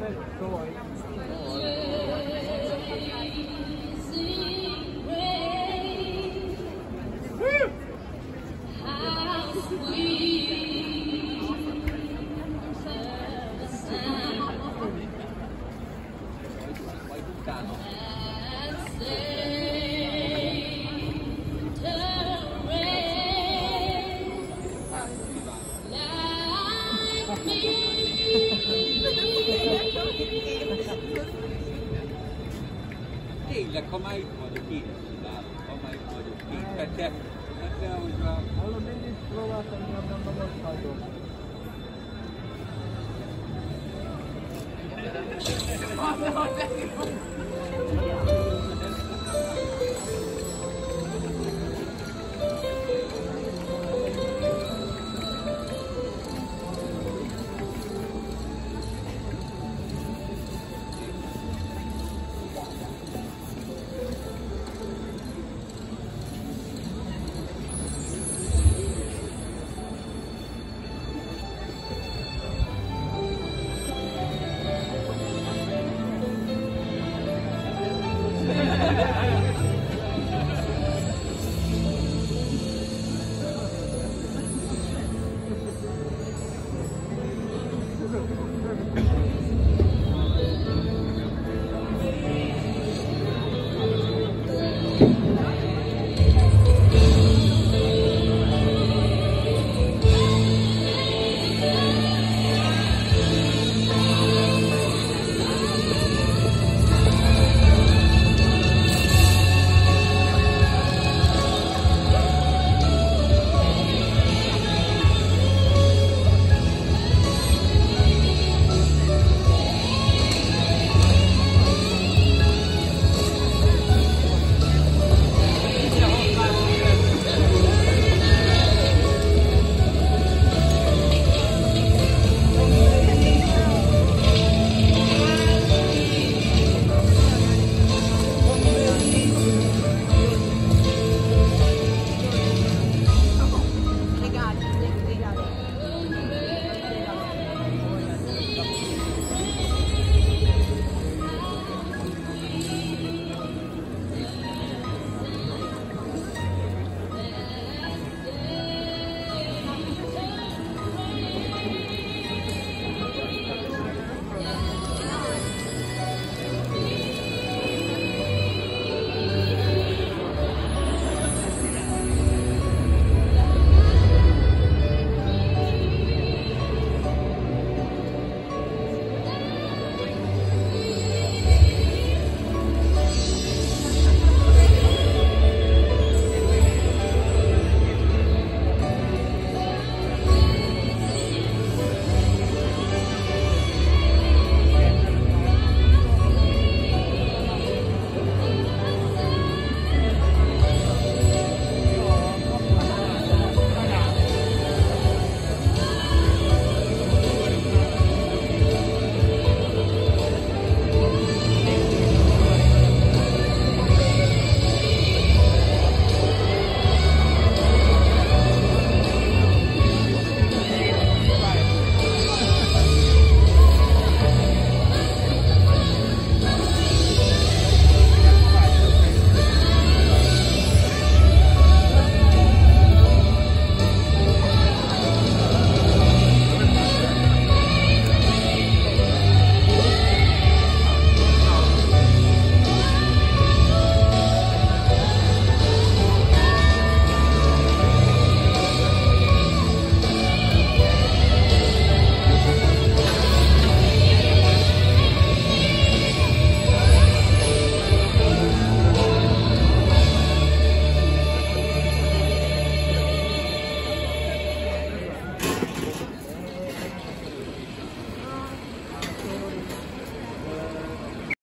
对，跟我一起走。Tényleg, ha már itt vagyok, én is csinálom. Ha már itt vagyok, két hete. Hát de, hogy már... Hallod, én is próbáltam, nyomnom, de most hagyom. Van, van,